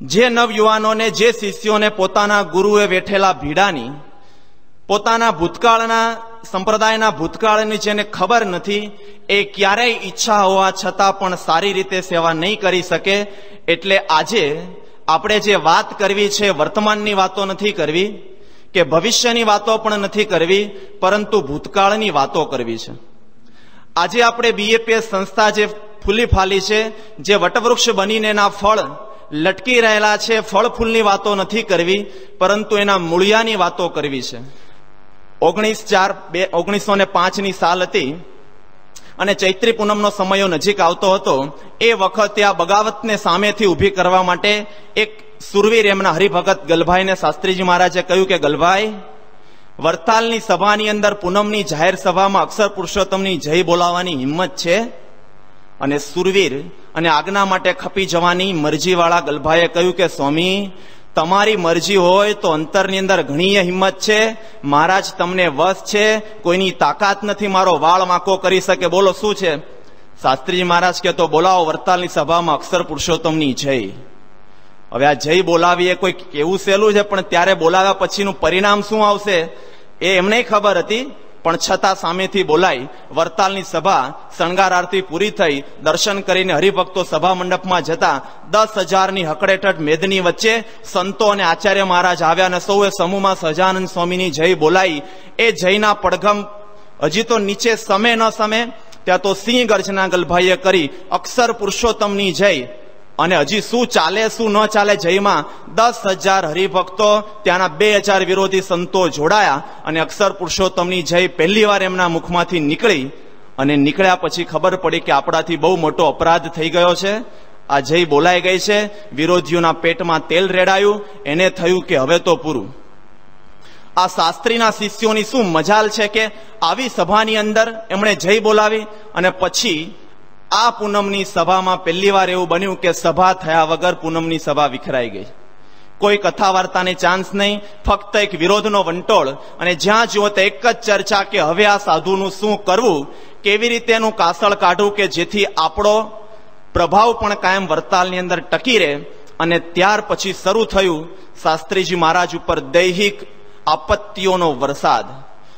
જે નવયુવાનોને, જે શિષ્યોને પોતાના ગુરુએ વેઠેલા ભીડાની, પોતાના ભૂતકાળના, સંપ્રદાયના ભૂતકાળની જેને ખબર નથી, એ ક્યારેય ઈચ્છા હોવા છતાં પણ સારી રીતે સેવા નહીં કરી શકે. એટલે આજે આપણે જે વાત કરવી છે, વર્તમાનની વાતો નથી કરવી, કે ભવિષ્યની વાતો પણ નથી કરવી, પરંતુ ભૂતકાળની વાતો કરવી છે. આજે આપણે બીએપીએસ સંસ્થા જે ફૂલી ફાલી છે, જે વટવૃક્ષ બનીને એના ફળ લટકી રહેલા છે ફળ ફૂલની વાતો નથી કરવી, પરંતુ એના મૂળિયાની વાતો કરવી છે. ઓગણીસ ચાર બે, ઓગણીસો ને પાંચની સાલ હતી અને ચૈત્રી પૂનમનો સમયો નજીક આવતો હતો. એ વખતે આ બગાવતને સામેથી ઊભી કરવા માટે એક સુરવીર એમના હરિભગત ગલભાઈને શાસ્ત્રીજી મહારાજે કહ્યું કે, ગલભાઈ, વરતાલની સભાની અંદર પૂનમની જાહેર સભામાં અક્ષર પુરુષોત્તમની જય બોલાવવાની હિંમત છે અને સુરવીર અને આજ્ઞા માટે ખપી જવાની મરજીવાળા ગલભાએ કહ્યું કે, સ્વામી, તમારી મરજી હોય તો અંતરની અંદર ઘણી હિંમત છે. મહારાજ તમને વશ છે. કોઈની તાકાત નથી. મારો વાળ વાંકો કરી શકે. બોલો, શું છે? શાસ્ત્રીજી મહારાજ કે તો બોલાવો વરતાલની સભામાં અક્ષર પુરુષોત્તમની જય. હવે આ જય બોલાવીએ કોઈ કેવું સહેલું છે, પણ ત્યારે બોલાવ્યા પછીનું પરિણામ શું આવશે એ એમને ખબર હતી. પણ છતાં સામેથી બોલાઈ વરતાલની સભા શણગાર આરતી પૂરી થઈ દર્શન કરીને હરિભક્તો સભા મંડપમાં જતા દસ હજારની હકડેટટ મેદની વચ્ચે સંતો અને આચાર્ય મહારાજ આવ્યા અને સૌએ સમૂહમાં સહજાનંદ સ્વામીની જય બોલાઈ. એ જયના પડઘમ હજી તો નીચે સમે ન સમે, ત્યાં તો સિંહ ગર્જના ગલભાઈએ કરી અક્ષર પુરુષોત્તમની જય. અને હજી શું ચાલે, શું ન ચાલે જયમાં દસ હજાર હરિભક્તો ત્યાંના બે હજાર વિરોધી સંતો જોડાયા અને અક્ષર પુરુષોત્તમની જય પહેલી વાર એમના મુખમાંથી નીકળી અને નીકળ્યા પછી ખબર પડી કે આપણાથી બહુ મોટો અપરાધ થઈ ગયો છે. આ જય બોલાઈ ગઈ છે. વિરોધીઓના પેટમાં તેલ રેડાયું. એને થયું કે હવે તો પૂરું. આ શાસ્ત્રીના શિષ્યોની શું મજાલ છે કે આવી સભાની અંદર એમણે જય બોલાવી અને પછી આ પૂનમની સભામાં પહેલી વાર એવું બન્યું કે સભા થયા વગર પૂનમની સભા વિખરાઈ ગઈ. કોઈ કથા વાર્તાને ચાન્સ નહીં, ફક્ત એક વિરોધનો વંટોળ અને જ્યાં જુઓ તે એક જ ચર્ચા કે હવે આ સાધુનું શું કરવું, કેવી રીતે એનું કાસળ કાઢવું કે જેથી આપણો પ્રભાવ પણ કાયમ વરતાલની અંદર ટકી રહે અને ત્યાર પછી શરૂ થયું શાસ્ત્રીજી મહારાજ ઉપર દૈહિક આપત્તિઓનો વરસાદ.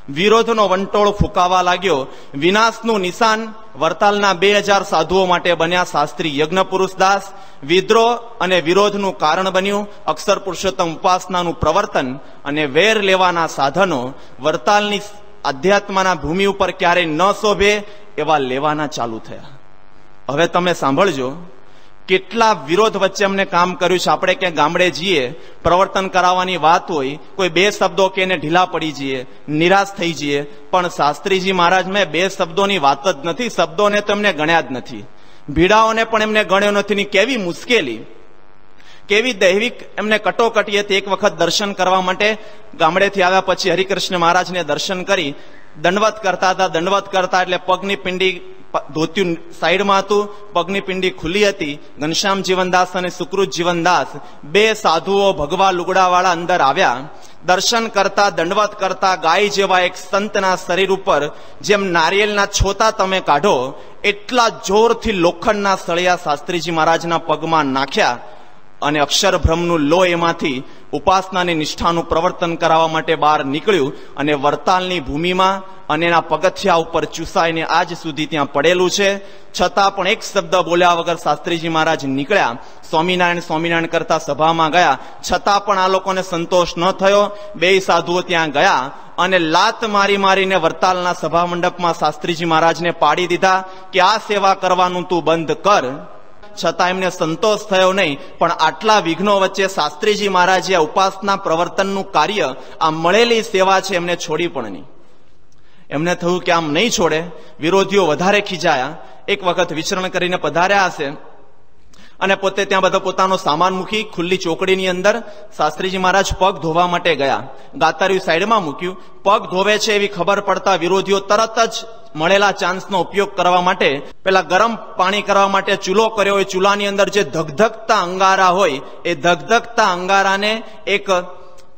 વિરોધનો વંટોળ ફૂંકાવા લાગ્યો. વિનાશનું નિશાન વરતાલના બે હજાર સાધુઓ માટે બન્યા શાસ્ત્રી યજ્ઞ પુરુષદાસ વિદ્રોહ અને વિરોધનું કારણ બન્યું અક્ષર પુરુષોત્તમ ઉપાસનાનું પ્રવર્તન અને વેર લેવાના સાધનો. વરતાલની આધ્યાત્માના ભૂમિ ઉપર ક્યારેય ન શોભે એવા લેવાના ચાલુ થયા. હવે તમે સાંભળજો. કેટલા વિરોધ વચ્ચે અમને કામ કર્યું છે? આપણે ક્યાં ગામડે જઈએ, પ્રવર્તન કરાવવાની વાત હોય, કોઈ બે શબ્દો કે એને ઢીલા પડી જઈએ, નિરાશ થઈ જઈએ. પણ શાસ્ત્રીજી મહારાજ, મેં બે શબ્દોની વાત જ નથી, શબ્દોને તો એમને ગણ્યા જ નથી. ભીડાઓને પણ એમને ગણ્યો નથી. ની કેવી મુશ્કેલી? કેવી દૈવિક એમને કટોકટી હતી એક વખત દર્શન કરવા માટે ગામડેથી આવ્યા પછી હરિકૃષ્ણ મહારાજને દર્શન કરી દંડવત કરતા હતા. દંડવત કરતા એટલે પગની પિંડી ધોત્યું સાઈડમાં હતું. પગની પિંડી ખુલ્લી હતી. ઘનશ્યામ જીવનદાસ અને સુકૃત જીવનદાસ બે સાધુઓ ભગવા લુગડાવાળા અંદર આવ્યા. દર્શન કરતા, દંડવત કરતા ગાય જેવા એક સંતના શરીર ઉપર જેમ નારિયેલના છોતા તમે કાઢો, એટલા જોરથી લોખંડના સળિયા શાસ્ત્રીજી મહારાજના પગમાં નાખ્યા અને અક્ષરભ્રમનું લો એમાંથી ઉપાસનાની નિષ્ઠાનું પ્રવર્તન કરાવવા માટે બહાર નીકળ્યું અને વરતાલની ભૂમિમાં અને એના પગથિયા ઉપર ચૂસાઈને આજ સુધી ત્યાં પડેલું છે. છતાં પણ એક શબ્દ બોલ્યા વગર શાસ્ત્રીજી મહારાજ નીકળ્યા. સ્વામિનારાયણ સ્વામિનારાયણ કરતા સભામાં ગયા. છતાં પણ આ લોકોને સંતોષ ન થયો. બે સાધુઓ ત્યાં ગયા અને લાત મારી મારીને વરતાલના સભા મંડપમાં શાસ્ત્રીજી મહારાજને પાડી દીધા કે આ સેવા કરવાનું તું બંધ કર. છતાં એમને સંતોષ થયો નહીં. પણ આટલા વિઘ્નો વચ્ચે શાસ્ત્રીજી મહારાજે ઉપાસના પ્રવર્તનનું કાર્ય, આ મળેલી સેવા છે એમને છોડી પણ નહીં. એમને થયું કે આમ નહીં છોડે. વિરોધીઓ વધારે ખીજાયા. એક વખત વિચરણ કરીને પધાર્યા હશે. અને પોતે ત્યાં બધો પોતાનો સામાન મૂકી ખુલ્લી ચોકડીની અંદર શાસ્ત્રીજી મહારાજ પગ ધોવા માટે ગયા. ગાતાર્યું સાઈડમાં મૂક્યું. પગ ધોવે છે એવી ખબર પડતા વિરોધીઓ તરત જ મળેલા ચાન્સનો ઉપયોગ કરવા માટે, પેલા ગરમ પાણી કરવા માટે ચૂલો કર્યો હોય, ચૂલાની અંદર જે ધગધગતા અંગારા હોય, એ ધગધગતા અંગારાને એક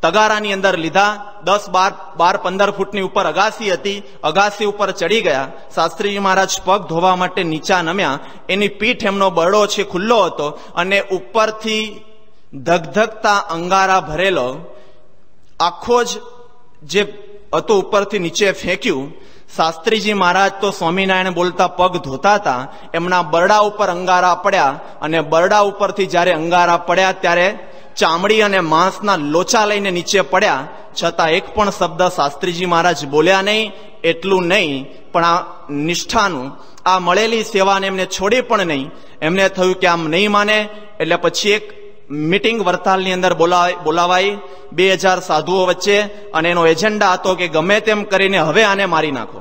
તગારાની અંદર લીધા, દસ બાર બાર પંદર ફૂટની ઉપર અગાસી હતી, અગાસી ઉપર ચડી ગયા. શાસ્ત્રીજી મહારાજ પગ ધોવા માટે નીચા નમ્યા. એની પીઠ એમનો બરડો છે, ખુલ્લો હતો અને ઉપરથી ધગધગતા અંગારા ભરેલો. આખો જ જે હતું ઉપરથી નીચે ફેંક્યું. શાસ્ત્રીજી મહારાજ તો સ્વામિનારાયણ બોલતા પગ ધોતા હતા. એમના બરડા ઉપર અંગારા પડ્યા અને બરડા ઉપરથી જ્યારે અંગારા પડ્યા ત્યારે ચામડી અને માંસના લોચા લઈને નીચે પડ્યા, છતાં એક પણ શબ્દ શાસ્ત્રીજી મહારાજ બોલ્યા નહીં, એટલું નહીં, પણ આ નિષ્ઠાનું, આ મળેલી સેવાને એમને છોડી પણ નહીં. એમને થયું કે આમ નહીં માને, એટલે પછી એક મીટિંગ વરતાલની અંદર બોલાવાઈ. બે હજાર સાધુઓ વચ્ચે, અને એનો એજન્ડા હતો કે ગમે તેમ કરીને હવે આને મારી નાખો.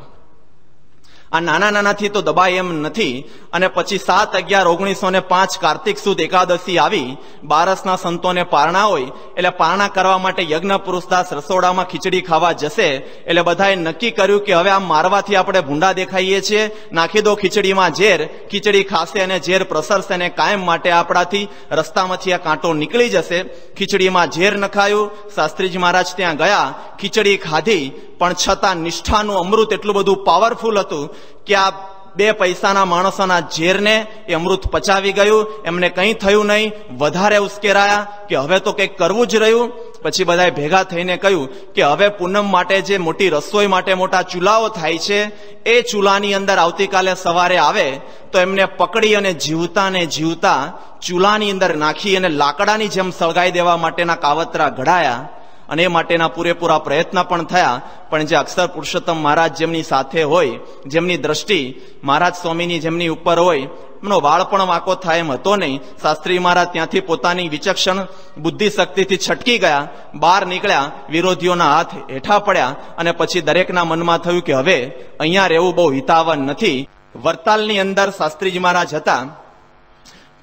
આ નાના નાનાથી તો દબાય એમ નથી. અને પછી સાત અગિયાર ઓગણીસો ને પાંચ કાર્તિક સુદ એકાદશી આવી, બારસના સંતોને પારણા હોય, એટલે પારણા કરવા માટે યજ્ઞ પુરુષદાસ રસોડામાં ખીચડી ખાવા જશે, એટલે બધાએ નક્કી કર્યું કે હવે આમ મારવાથી આપણે ભૂંડા દેખાઈએ છીએ, નાખી દો ખીચડીમાં ઝેર, ખીચડી ખાશે અને ઝેર પ્રસરશે અને કાયમ માટે આપણાથી રસ્તામાંથી આ કાંટો નીકળી જશે. ખીચડીમાં ઝેર નખાયું, શાસ્ત્રીજી મહારાજ ત્યાં ગયા, ખીચડી ખાધી, પણ છતાં નિષ્ઠાનું અમૃત એટલું બધું પાવરફુલ હતું કે આ બે પૈસાના માણસોના ઝેરને એ અમૃત પચાવી ગયું, એમને કંઈ થયું નહીં, વધારે ઉશ્કેરાયા કે હવે તો કંઈક કરવું જ રહ્યું. પછી બધાએ ભેગા થઈને કહ્યું કે હવે પૂનમ માટે જે મોટી રસોઈ માટે મોટા ચૂલાઓ થાય છે, એ ચૂલાની અંદર આવતીકાલે સવારે આવે તો એમને પકડી અને જીવતા ને જીવતા ચૂલાની અંદર નાખી અને લાકડાની જેમ સળગાઈ દેવા માટેના કાવતરા ઘડાયા. અને એ માટેના પૂરેપૂરા પ્રયત્ન પણ થયા. પણ જે અક્ષર પુરુષોત્તમ મહારાજ જેમની સાથે હોય, જેમની દ્રષ્ટિ મહારાજ સ્વામીની જેમની ઉપર હોય, એમનો વાળ પણ વાંકો થાય એમ હતો નહીં. શાસ્ત્રી મહારાજ ત્યાંથી પોતાની વિચક્ષણ બુદ્ધિ શક્તિથી છટકી ગયા, બહાર નીકળ્યા, વિરોધીઓના હાથ હેઠા પડ્યા અને પછી દરેકના મનમાં થયું કે હવે અહીંયા રહેવું બહુ હિતાવન નથી. વરતાલની અંદર શાસ્ત્રીજી મહારાજ હતા.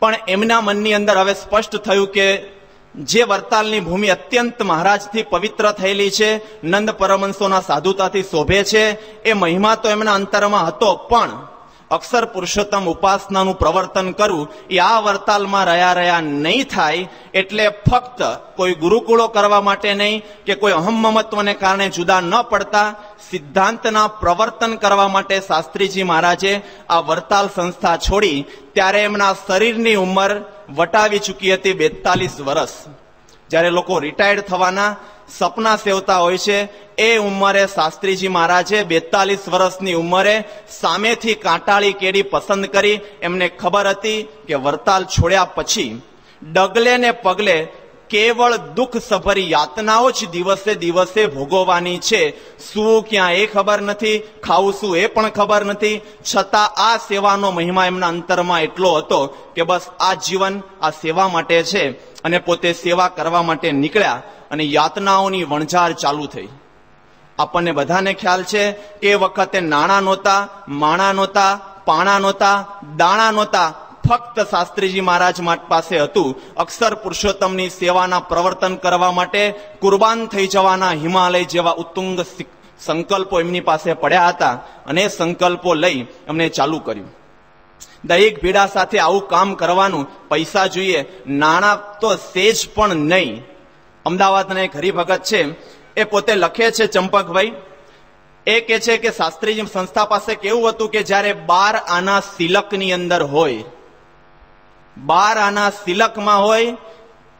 પણ એમના મનની અંદર હવે સ્પષ્ટ થયું કે જે વરતાલની ભૂમિ અત્યંત મહારાજથી પવિત્ર થયેલી છે, નંદ પરમંશોના સાધુતાથી શોભે છે, એ મહિમા તો એમના અંતરમાં હતો, પણ અક્ષર પુરુષોત્તમ ઉપાસનાનું પ્રવર્તન કરવું એ આ વર્તાલમાં રહ્યા રહ્યા નહીં થાય, એટલે ફક્ત કોઈ ગુરુકુળો કરવા માટે નહીં કે કોઈ અહમ મમત્વને કારણે જુદા ન પડતા, સિદ્ધાંતના પ્રવર્તન કરવા માટે શાસ્ત્રીજી મહારાજે આ વર્તાલ સંસ્થા છોડી, ત્યારે એમના શરીરની ઉંમર વટાવી ચૂકી હતી બેતાલીસ વર્ષ જ્યારે લોકો રિટાયર્ડ થવાના સપના સેવતા હોય છે, એ ઉંમરે શાસ્ત્રીજી મહારાજે બેતાલીસ વર્ષની ઉંમરે સામેથી કાંટાળી કેડી પસંદ કરી. એમને ખબર હતી કે વરતાલ છોડ્યા પછી ડગલે ને પગલે કેવળ દુઃખ સભરી યાતનાઓ જ દિવસે દિવસે ભોગવવાની છે. શું, ક્યાં એ ખબર નથી? ખાવું શું એ પણ ખબર નથી. છતાં આ સેવાનો મહિમા એમના અંતરમાં એટલો હતો કે બસ આ જીવન આ સેવા માટે છે અને પોતે સેવા કરવા માટે નીકળ્યા અને યાતનાઓની વણઝાર ચાલુ થઈ. આપણને બધાને ખ્યાલ છે, એ વખતે નાણાં નહોતા, માણા નહોતા, પાણા નહોતા, દાણા નહોતા ફક્ત શાસ્ત્રીજી મહારાજ પાસે હતું. અક્ષર પુરુષોત્તમની સેવાના પ્રવર્તન કરવા માટે કુરબાન થઈ જવાના હિમાલય જેવા ઉત્તુંગ સંકલ્પો એમની પાસે પડ્યા હતા અને સંકલ્પો લઈ એમને ચાલુ કર્યું. દરેક ભીડા સાથે આવું કામ કરવાનું પૈસા જોઈએ. નાણાં તો સેજ પણ નહીં. અમદાવાદના એક હરિભગત છે. એ પોતે લખે છે, ચંપકભાઈ, એ કે છે કે શાસ્ત્રીજી સંસ્થા પાસે કેવું હતું કે જ્યારે બાર આના સિલકની અંદર હોય બાર આના સિલકમાં હોય,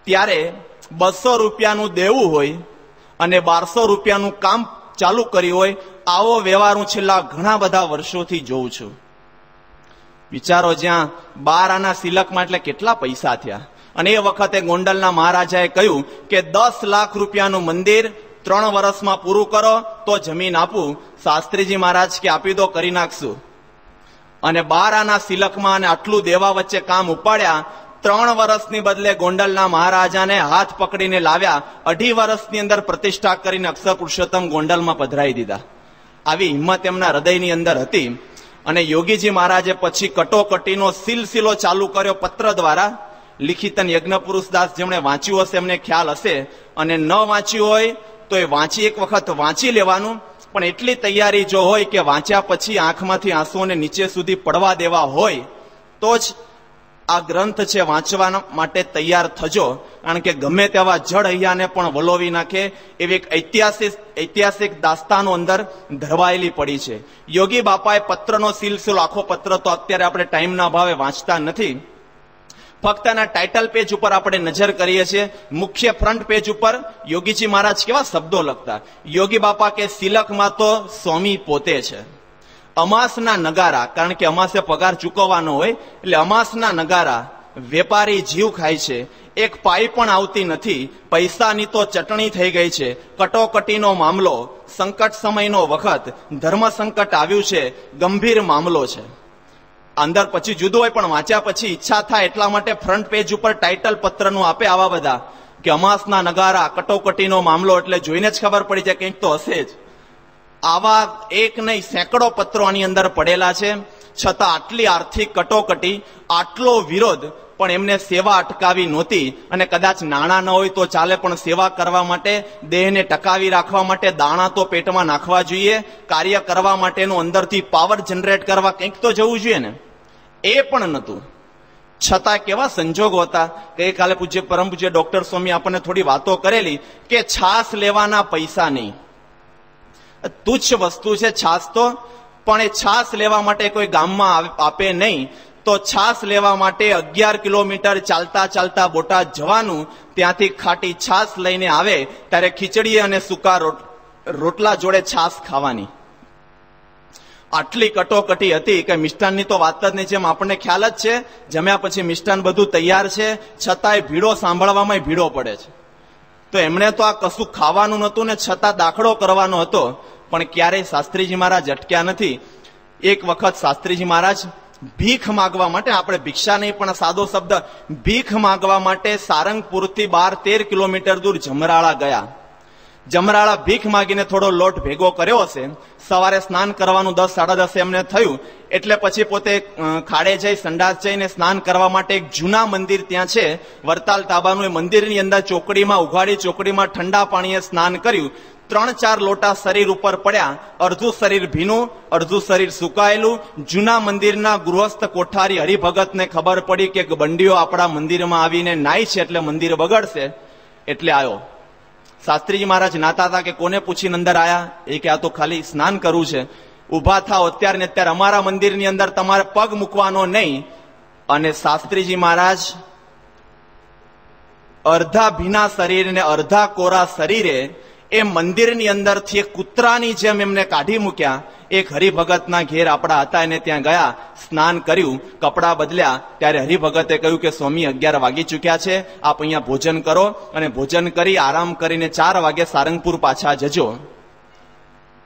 ત્યારે બસો રૂપિયાનું દેવું હોય અને બારસો રૂપિયાનું કામ ચાલુ કર્યું હોય, આવો વ્યવહાર હું છેલ્લા ઘણા બધા વર્ષોથી જોઉં છું. વિચારો જ્યાં બાર આના સિલકમાં એટલે કેટલા પૈસા થયા. અને એ વખતે ગોંડલના મહારાજાએ કહ્યું કે દસ લાખ રૂપિયાનું મંદિર ત્રણ વર્ષમાં પૂરું કરો, તો જમીન આપું. શાસ્ત્રીજી મહારાજ કે આપી દો કરી નાખશું. અને બાર આના સિલકમાં અને આટલું દેવા વચ્ચે કામ ઉપાડ્યા, ત્રણ વર્ષની બદલે ગોંડલના મહારાજાને હાથ પકડીને લાવ્યા, અઢી વર્ષની અંદર પ્રતિષ્ઠા કરીને અક્ષર પુરુષોત્તમ ગોંડલમાં પધરાઈ દીધા. આવી હિંમત એમના હૃદયની અંદર હતી અને યોગીજી મહારાજે પછી કટોકટીનો સિલસિલો ચાલુ કર્યો પત્ર દ્વારા. લિખિતન યજ્ઞ પુરુષદાસ જેમણે વાંચ્યું હશે એમને ખ્યાલ હશે અને ન વાંચ્યું હોય તો એ વાંચી એક વખત વાંચી લેવાનું. પણ એટલી તૈયારી જો હોય કે વાંચ્યા પછી આંખમાંથી આંસુઓને નીચે સુધી પડવા દેવા હોય, તો જ આ ગ્રંથ છે વાંચવા માટે તૈયાર થજો. કારણ કે ગમે તેવા જળ અહીંયાને પણ વલોવી નાખે, એવી એક ઐતિહાસિક ઐતિહાસિક દાસ્તાનો અંદર ધરવાયેલી પડી છે. યોગી બાપાએ પત્રનો સિલસિલો, આખો પત્ર તો અત્યારે આપણે ટાઈમના ભાવે વાંચતા નથી. ફક્ત એના ટાઇટલ પેજ ઉપર આપણે નજર કરીએ છીએ. મુખ્ય ફ્રન્ટ પેજ ઉપર યોગીજી મહારાજ કેવા શબ્દો લખતા. યોગી બાપા કે સિલકમાં તો સ્વામી પોતે છે. અમાસના નગારા, કારણ કે અમાસે પગાર ચૂકવવાનો હોય, એટલે અમાસના નગારા વેપારી જીવ ખાય છે. એક પાઈ પણ આવતી નથી. પૈસાની તો ચટણી થઈ ગઈ છે. કટોકટીનો મામલો, સંકટ સમયનો વખત, ધર્મ સંકટ આવ્યું છે. ગંભીર મામલો છે. અંદર પછી જુદું હોય, પણ વાંચ્યા પછી ઈચ્છા થાય એટલા માટે ફ્રન્ટ પેજ ઉપર ટાઇટલ પત્રનું આપે આવા બધા કે અમાસના નગારા, કટોકટીનો મામલો એટલે જોઈને જ ખબર પડી જાય, કંઈક તો હશે જ. આવા એક નહીં, સેંકડો પત્રો આની અંદર પડેલા છે. છતાં આટલી આર્થિક કટોકટી, આટલો વિરોધ પણ એમને સેવા અટકાવી નહોતી. અને કદાચ નાણાં ન હોય તો ચાલે, પણ સેવા કરવા માટે, દેહને ટકાવી રાખવા માટે દાણા તો પેટમાં નાખવા જોઈએ. કાર્ય કરવા માટેનું અંદરથી પાવર જનરેટ કરવા કંઈક તો જવું જોઈએ ને. એ પણ નહોતું. છતાં કેવા સંજોગો હતા. ગઈકાલે પૂજ્ય, પરમ પૂજ્ય ડોક્ટર સ્વામી આપણને થોડી વાતો કરેલી કે છાસ લેવાના પૈસા નહીં. તુચ્છ વસ્તુ છે છાસ તો, પણ એ છાસ લેવા માટે કોઈ ગામમાં આપે નહીં. તો છાસ લેવા માટે અગિયાર કિલોમીટર ચાલતા ચાલતા બોટાદ જવાનું ત્યાંથી ખાટી છાસ લઈને આવે ત્યારે ખીચડી અને સૂકા રોટલા જોડે છાસ ખાવાની. આટલી કટોકટી હતી કે મિષ્ટાનની તો વાત જ નહીં, જેમ આપણને ખ્યાલ જ છે, જમ્યા પછી મિષ્ટાન બધું તૈયાર છે, છતાંય ભીડો સાંભળવામાં ભીડો પડે છે. તો એમણે તો આ કશું ખાવાનું નહોતું ને છતાં દાખલો કરવાનો હતો, પણ ક્યારેય શાસ્ત્રીજી મહારાજ અટક્યા નથી. એક વખત શાસ્ત્રીજી મહારાજ ભીખ માગવા માટે આપણે ભિક્ષા નહીં, પણ સાદો શબ્દ, ભીખ માગવા માટે સારંગપુરથી બાર તેર કિલોમીટર દૂર જમરાળા ગયા. જમરાળા ભીખ માગીને થોડો લોટ ભેગો કર્યો હશે. સવારે સ્નાન કરવાનું દસ, સાડા દસે એમને થયું. એટલે પછી પોતે ખાડે જઈ, સંડાસ જઈને સ્નાન કરવા માટે એક જૂના મંદિર ત્યાં છે. વરતાલ તાબાનું એ મંદિરની અંદર ચોકડીમાં, ઉઘાડી ચોકડીમાં ઠંડા પાણીએ સ્નાન કર્યું. ત્રણ ચાર લોટા શરીર ઉપર પડ્યા અડધું શરીર ભીનું અડધું શરીર સુકાયેલું. જૂના મંદિરના ગૃહસ્થ કોઠારી હરિભગતને ખબર પડી કે બંડીઓ આપણા મંદિરમાં આવીને નાય છે એટલે મંદિર બગડશે. એટલે આવ્યો શાસ્ત્રીજી મહારાજ નાતા હતા કે કોને પૂછીને અંદર આયા? એ કે આ તો ખાલી સ્નાન કરવું છે. ઊભા થાવ અત્યારે ને અત્યારે. અમારા મંદિરની અંદર તમારે પગ મૂકવાનો નહીં. અને શાસ્ત્રીજી મહારાજ, અર્ધા ભીના શરીર ને અડધા કોરા શરીરે એ મંદિરની અંદરથી એક કૂતરાની જેમ એમને કાઢી મૂક્યા. એક હરિભગતના ઘેર આપણા હતા એને ત્યાં ગયા, સ્નાન કર્યું, કપડાં બદલ્યા. ત્યારે હરિભગતે કહ્યું કે, સ્વામી, અગિયાર વાગી ચૂક્યા છે. આપ અહીંયા ભોજન કરો અને ભોજન કરી આરામ કરીને ચાર વાગે સારંગપુર પાછા જજો.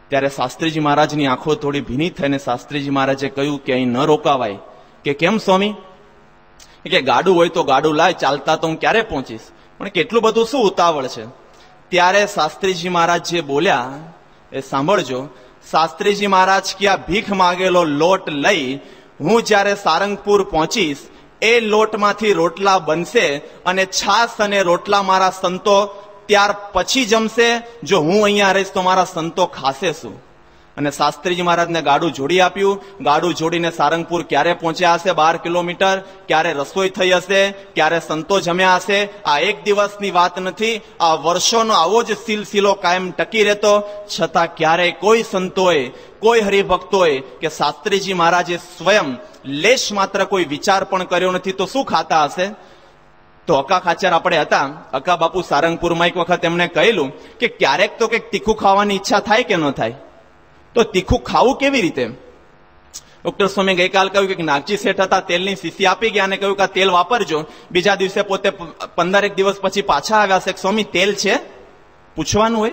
ત્યારે શાસ્ત્રીજી મહારાજની આંખો થોડી ભીની થઈને શાસ્ત્રીજી મહારાજે કહ્યું કે, અહીં ન રોકાવાય. કે, કેમ સ્વામી? કે, ગાડું હોય તો ગાડું લાય, ચાલતા તો હું ક્યારે પહોંચીશ? પણ કેટલું બધું શું ઉતાવળ છે? ત્યારે શાસ્ત્રીજી મહારાજ જે બોલ્યા, એ સાંભળજો. શાસ્ત્રીજી મહારાજ કે આ ભીખ માગેલો લોટ લઈ, હું જ્યારે સારંગપુર પહોંચીશ, એ લોટમાંથી રોટલા બનશે અને છાસ અને રોટલા મારા સંતો ત્યાર પછી જમશે. જો હું અહીંયા રહીશ તો મારા સંતો ખાશે શું? અને શાસ્ત્રીજી મહારાજને ગાડું જોડી આપ્યું. ગાડું જોડીને સારંગપુર ક્યારે પહોંચ્યા હશે? બાર કિલોમીટર. ક્યારે રસોઈ થઈ હશે? ક્યારે સંતો જમ્યા હશે? આ એક દિવસની વાત નથી. આ વર્ષોનો આવો જ સિલસિલો કાયમ ટકી રહેતો. છતાં ક્યારેય કોઈ સંતોએ, કોઈ હરિભક્તોએ કે શાસ્ત્રીજી મહારાજે સ્વયં લેશ માત્ર કોઈ વિચાર પણ કર્યો નથી તો શું ખાતા હશે? તો અકા ખાચર આપણે હતા. અકા બાપુ સારંગપુરમાં એક વખત એમને કહેલું કે ક્યારેક તો કંઈક તીખું ખાવાની ઈચ્છા થાય કે ન થાય? તો તીખું ખાવું કેવી રીતે ડોક્ટર સ્વામી ગઈકાલ કહ્યું કે નાગજી શેઠ હતા, તેલની શીશી આપી ગયા અને કહ્યું કે તેલ વાપરજો. બીજા દિવસે પોતે પંદરેક દિવસ પછી પાછા આવ્યા છે. સ્વામી, તેલ છે? પૂછવાનું હોય?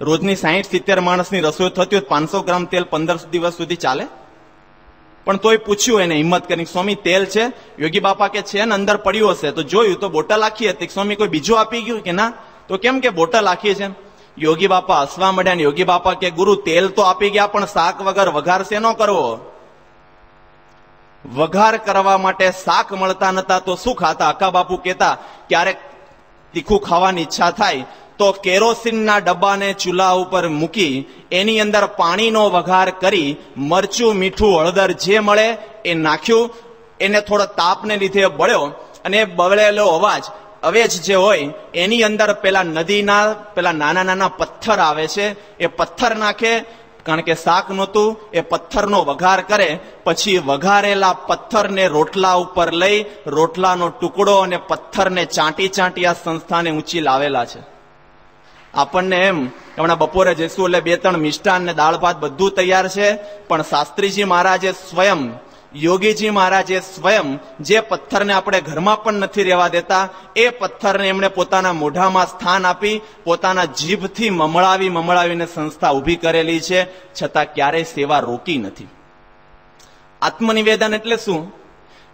રોજની સાહીઠ, સિત્તેર માણસની રસોઈ થતી હોય પાંચસો ગ્રામ તેલ પંદર દિવસ સુધી ચાલે? પણ તોય પૂછ્યું એને હિંમત કરી સ્વામી, તેલ છે? યોગી બાપા કે છે ને અંદર પડ્યું હશે? તો જોયું તો બોટલ આખી હતી. સ્વામી કોઈ બીજું આપી ગયું કે ના? તો કેમ કે બોટલ આખી છે યોગી બાપા હસવા મળ્યા યોગી બાપા કે, ગુરુ, તેલ તો આપી ગયા, પણ શાક વગર વઘાર શેનો કરવો? વઘાર કરવા માટે શાક મળતા નતા, તો શું ખાતા? અકા બાપુ કેતા ક્યારેક તીખું ખાવાની ઈચ્છા થાય, તો કેરોસીનના ડબ્બાને ચૂલા ઉપર મૂકી, એની અંદર પાણીનો વઘાર કરી, મરચું, મીઠું, હળદર જે મળે એ નાખ્યું, એને થોડો તાપને લીધે બળ્યો, અને બળેલો અવાજ અવેજ જે હોય, એની અંદર પેલા નદીના, પેલા નાના નાના પથ્થર આવે છે. એ પથ્થર નાખે, કારણ કે શાક નહોતું, એ પથ્થરનો વઘાર કરે. પછી વઘારેલા પથ્થરને રોટલા ઉપર લઈ, રોટલાનો ટુકડો અને પથ્થરને ચાંટી ચાંટી આ સંસ્થાને ઊંચી લાવેલા છે. આપણને એમ, હમણાં બપોરે જઈશું એટલે બે ત્રણ મિષ્ટાન ને દાળ ભાત બધું તૈયાર છે. પણ શાસ્ત્રીજી મહારાજે સ્વયં યોગીજી મહારાજે સ્વયં જે પથ્થરને આપણે ઘરમાં પણ નથી રહેવા દેતા, એ પથ્થરને એમણે પોતાના મોઢામાં સ્થાન આપી, પોતાના જીભથી મમળાવી, મમળાવીને સંસ્થા ઊભી કરેલી છે, છતાં ક્યારેય સેવા રોકી નથી. આત્મનિવેદન એટલે શું?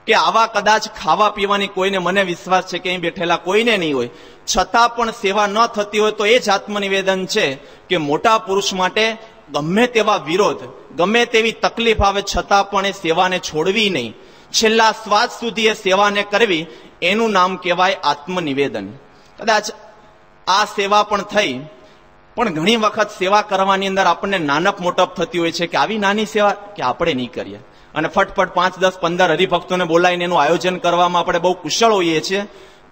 કે આવા કદાચ ખાવા પીવાની કોઈને મને વિશ્વાસ છે કે અહીં બેઠેલા કોઈને નહીં હોય. છતાં પણ સેવા ન થતી હોય તો એ જ આત્મનિવેદન છે કે મોટા પુરુષ માટે ગમે તેવા વિરોધ, ગમે તેવી તકલીફ આવે છતાં પણ એ સેવાને છોડવી નહીં. છેલ્લા શ્વાસ સુધી એ સેવાને કરવી, એનું નામ કહેવાય આત્મનિવેદન. કદાચ આ સેવા પણ થઈ, પણ ઘણી વખત સેવા કરવાની અંદર આપણને નાનપ મોટપ થતી હોય છે કે આવી નાની સેવા કે આપણે નહીં કરીએ. અને ફટફટ પાંચ, દસ, પંદર હરિભક્તોને બોલાવીને એનું આયોજન કરવામાં આપણે બહુ કુશળ હોઈએ છીએ.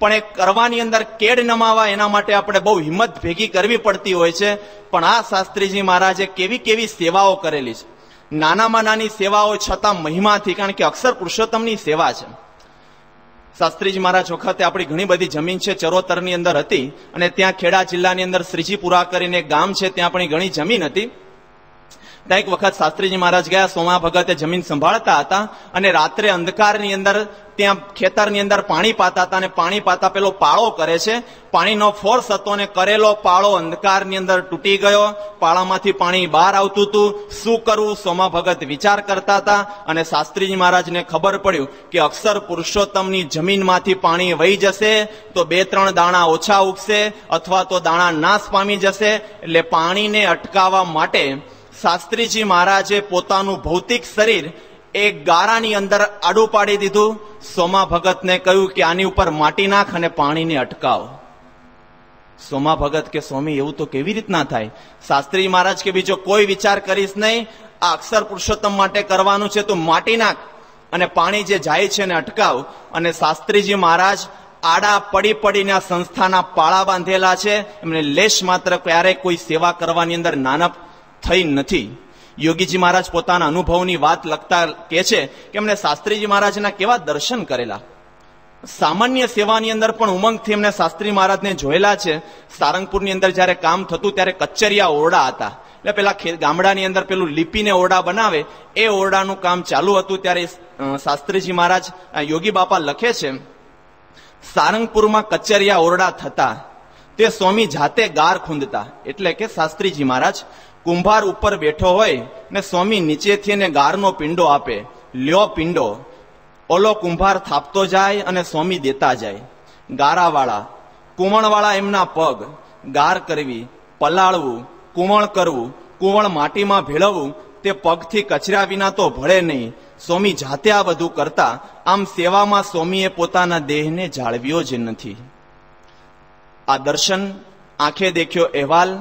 પણ એ કરવાની અંદર કેડ નમાવા એના માટે આપણે બહુ હિંમત ભેગી કરવી પડતી હોય છે. પણ આ શાસ્ત્રીજી મહારાજે કેવી કેવી સેવાઓ કરેલી છે. નાનામાં નાની સેવાઓ છતાં મહિમાથી, કારણ કે અક્ષર પુરુષોત્તમની સેવા છે. શાસ્ત્રીજી મહારાજ વખતે આપણી ઘણી બધી જમીન છે, ચરોતરની અંદર હતી અને ત્યાં ખેડા જિલ્લાની અંદર શ્રીજીપુરા કરીને ગામ છે, ત્યાં આપણી ઘણી જમીન હતી. ત્યાં એક વખત શાસ્ત્રીજી મહારાજ ગયા, સોમા ભગતે જમીન સંભાળતા હતા અને રાત્રે અંધકારની અંદર, ત્યાં ખેતરની અંદર પાણી પાતા હતા અને પાણી પાતા પેલો પાળો કરે છે. પાણીનો ફોર્સ હતો અને કરેલો પાળો અંધકારની અંદર તૂટી ગયો. પાળામાંથી પાણી બહાર આવતું હતું. શું કરવું? સોમા ભગત વિચાર કરતા હતા અને શાસ્ત્રીજી મહારાજને ખબર પડ્યું કે અક્ષર પુરુષોત્તમની જમીનમાંથી પાણી વહી જશે, તો બે ત્રણ દાણા ઓછા ઉગશે અથવા તો દાણા નાશ પામી જશે. એટલે પાણીને અટકાવવા માટે શાસ્ત્રીજી મહારાજે પોતાનું ભૌતિક શરીર એ ગારાની અંદર આડું પાડી દીધું. સોમા ભગતને કહ્યું કે આની ઉપર માટી નાખ અને પાણીને અટકાવ. સોમા ભગત કે, સ્વામી, એવું તો કેવી રીતના થાય? શાસ્ત્રી મહારાજ કે, બીજો કોઈ વિચાર કરીશ નહીં. આ અક્ષર પુરુષોત્તમ માટે કરવાનું છે તો માટી નાખ અને પાણી જે જાય છે ને અટકાવ. અને શાસ્ત્રીજી મહારાજ આડા પડી પડીને આ સંસ્થાના પાળા બાંધેલા છે. એમને લેશ માત્ર ક્યારેય કોઈ સેવા કરવાની અંદર નાનપ થઈ નથી. યોગીજી મહારાજ પોતાના અનુભવની વાત લખતા કે છે કે એમણે શાસ્ત્રીજી મહારાજના કેવા દર્શન કરેલા. સામાન્ય સેવાની અંદર પણ ઉમંગથી એમને શાસ્ત્રી મહારાજને જોયેલા છે. સારંગપુરની અંદર જ્યારે કામ થતું ત્યારે કચ્ચરિયા ઓરડા હતા. એટલે પેલા ગામડાની અંદર પેલું લીપીને ઓરડા બનાવે, એ ઓરડાનું કામ ચાલુ હતું ત્યારે શાસ્ત્રીજી મહારાજ યોગી બાપા લખે છે, સારંગપુરમાં કચરિયા ઓરડા થતા. તે સ્વામી જાતે ગાર ખૂંદતા. એટલે કે શાસ્ત્રીજી મહારાજ કુંભાર ઉપર બેઠો હોય ને સ્વામી નીચેથી એને ગારનો પિંડો આપે. લ્યો પિંડો. ઓલો કુંભાર થાપતો જાય અને સ્વામી દેતા જાય. ગારાવાળા. કુમણવાળા એમના પગ. ગાર કરવી, પલાળવું કુમણ કરવું, કુવણ માટીમાં ભેળવવું, તે પગથી કચરા વિના તો ભળે નહીં. સ્વામી જાતે આ બધું કરતા આમ સેવામાં સ્વામીએ પોતાના દેહને જાળવ્યો જ નથી. આ દર્શન, આંખે દેખ્યો અહેવાલ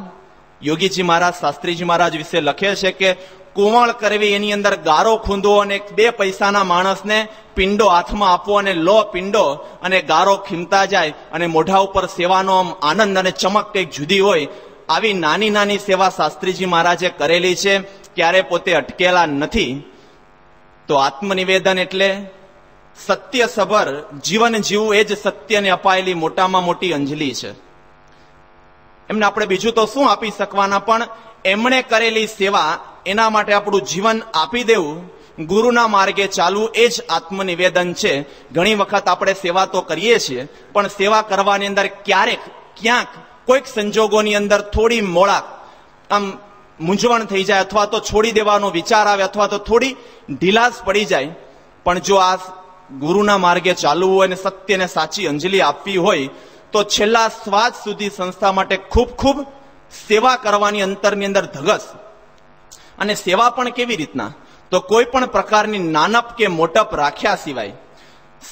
યોગીજી મહારાજ, શાસ્ત્રીજી મહારાજ વિશે લખે છે કે કુવળ કરવી એની અંદર ગારો ખૂંદવો અને બે પૈસાના માણસને પિંડો હાથમાં આપવો અને લો પિંડો અને ગારો ખીમતા જાય અને મોઢા ઉપર સેવાનો આનંદ અને ચમક કંઈક જુદી હોય, આવી નાની નાની સેવા શાસ્ત્રીજી મહારાજે કરેલી છે, ક્યારે પોતે અટકેલા નથી. તો આત્મનિવેદન એટલે સત્ય સભર જીવન જીવવું, એ જ સત્યને અપાયેલી મોટામાં મોટી અંજલિ છે. એમને આપણે બીજું તો શું આપી શકવાના? પણ એમણે કરેલી સેવા એના માટે આપણું જીવન આપી દેવું ગુરુના માર્ગે ચાલવું એ જ આત્મનિવેદન છે. ઘણી વખત આપણે સેવા તો કરીએ છીએ, પણ સેવા કરવાની અંદર ક્યારેક, ક્યાંક કોઈક સંજોગોની અંદર થોડી મોળાક, આમ મૂંઝવણ થઈ જાય અથવા તો છોડી દેવાનો વિચાર આવે અથવા તો થોડી ઢીલાસ પડી જાય. પણ જો આ ગુરુના માર્ગે ચાલવું હોય અને સત્યને સાચી અંજલિ આપવી હોય તો છેલ્લા શ્વાસ સુધી સંસ્થા માટે ખૂબ ખૂબ સેવા કરવાની અંતરની અંદર ધગસ. અને સેવા પણ કેવી રીતના? તો કોઈ પણ પ્રકારની નાનપ કે મોટપ રાખ્યા સિવાય,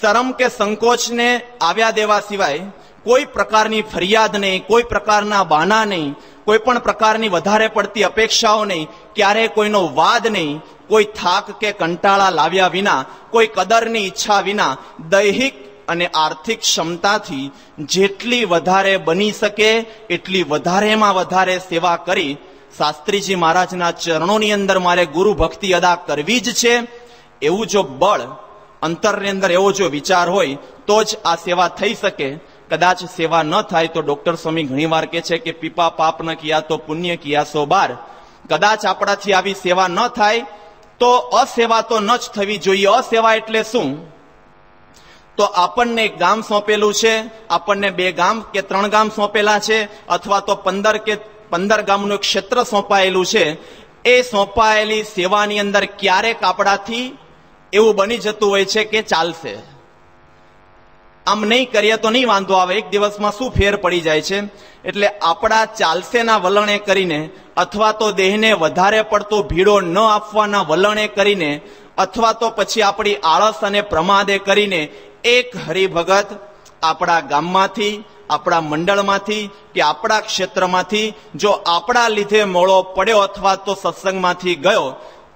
શરમ કે સંકોચને આવ્યા દેવા સિવાય, કોઈ પ્રકારની ફરિયાદ નહીં, કોઈ પ્રકારના બાના નહીં, કોઈ પણ પ્રકારની વધારે પડતી અપેક્ષાઓ નહીં, ક્યારેય કોઈનો વાદ નહીં, કોઈ થાક કે કંટાળા લાવ્યા વિના, કોઈ કદરની ઈચ્છા વિના, દૈહિક અને આર્થિક ક્ષમતાથી જેટલી વધારે બની શકે, એટલી વધારેમાં વધારે સેવા કરી. શાસ્ત્રીજી મહારાજના ચરણોની અંદર મારે ગુરુ ભક્તિ અદા કરવી જ છે. એવું જો બળ, અંતરની અંદર એવો જો વિચાર હોય, તો જ આ સેવા થઈ શકે. કદાચ સેવા ન થાય તો ડોક્ટર સ્વામી ઘણીવાર કહે છે કે, પીપા પાપ ન કિયા તો પુણ્ય કિયા સો બાર. કદાચ આપણાથી આવી સેવા ન થાય, તો અસેવા તો ન જ થવી જોઈએ. અસેવા એટલે શું? તો આપણને એક ગામ સોંપેલું છે, આપણને બે ગામ કે ત્રણ ગામ સોંપેલા છે, અથવા તો પંદર કે પંદર ગામનું એક ક્ષેત્ર સોંપાયેલું છે. એ સોંપાયેલી સેવાની અંદર ક્યારેક આપણાથી એવું બની જતું હોય છે કે ચાલશે. આમ નહીં કરીએ તો નહીં વાંધો આવે, એક દિવસમાં શું ફેર પડી જાય છે? એટલે આપણા ચાલશેના વલણે કરીને, અથવા તો દેહને વધારે પડતો ભીડો ન આપવાના વલણે કરીને, અથવા તો પછી આપણી આળસ અને પ્રમાદે કરીને એક હરિભગત આપણા ગામમાંથી, આપણા મંડળમાંથી કે આપણા ક્ષેત્રમાંથી જો આપણા લીધે મોળો પડ્યો અથવા તો સત્સંગમાંથી ગયો,